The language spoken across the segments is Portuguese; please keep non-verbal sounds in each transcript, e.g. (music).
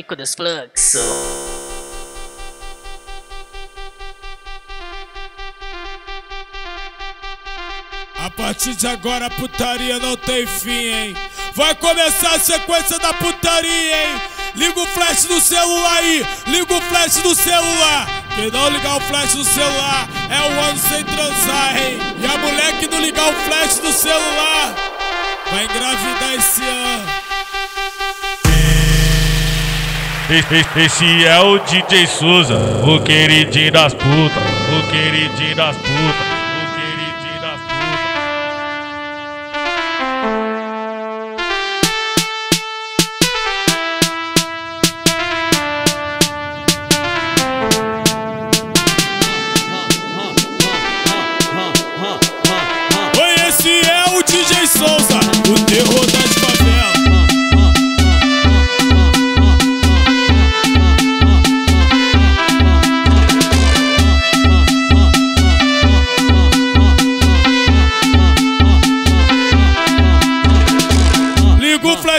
único dos. A partir de agora a putaria não tem fim, hein? Vai começar a sequência da putaria, hein? Liga o flash do celular aí, liga o flash do celular. Quem não ligar o flash do celular é um ano sem transar, hein? E a mulher que não ligar o flash do celular vai engravidar esse ano. Esse é o DJ Souza, o queridinho das putas, o queridinho das putas,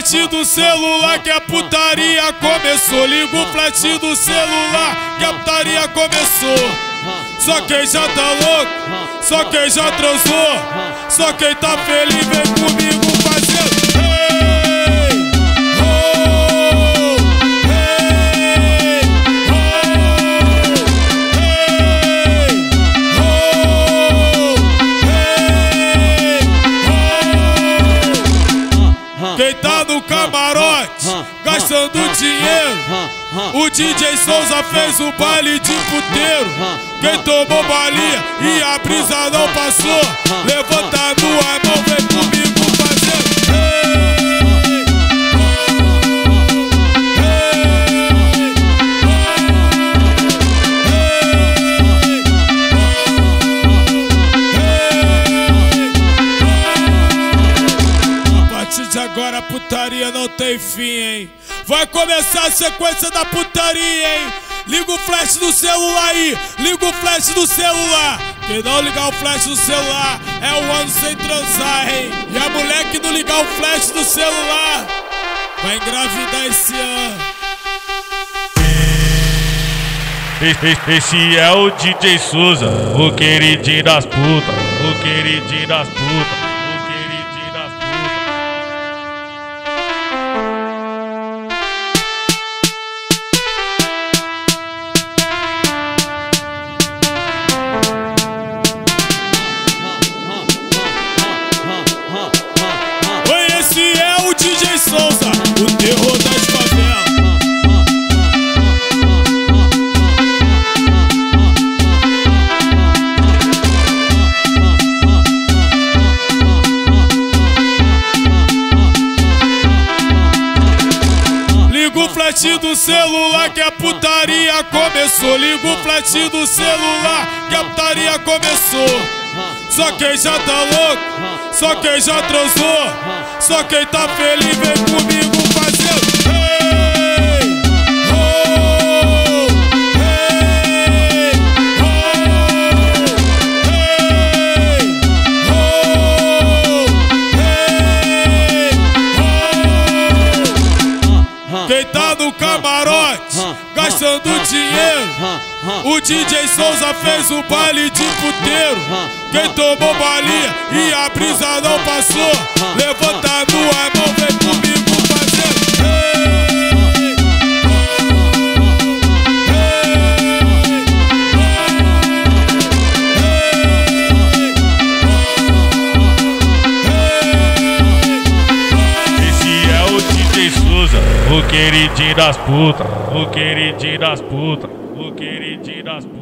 Flash do celular que a putaria começou. Liga o flash do celular que a putaria começou. Só quem já tá louco, só quem já transou, só quem tá feliz vem comigo fazer. Gastando dinheiro. O DJ Souza fez o baile de puteiro. Quem tomou balinha e a brisa não passou. Levanta a mão, vem comigo putaria não tem fim, hein? Vai começar a sequência da putaria, hein? Liga o flash do celular aí, liga o flash do celular. Quem não ligar o flash do celular é um ano sem transar, hein? E a mulher que não ligar o flash do celular vai engravidar esse ano. (laughs) Esse é o DJ Souza, o queridinho das putas, o queridinho das putas, Liga o flash do celular que a putaria começou. Liga o flash do celular que a putaria começou. Só quem já tá louco, só quem já transou, só quem tá feliz vem comigo fazer. Gastando dinheiro. O DJ Souza fez o baile de puteiro. Quem tomou balinha e a brisa não passou. Levanta a mão, vem comigo queridinho das putas, o queridinho das putas, o queridinho das putas.